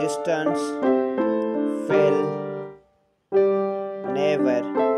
distance fell never.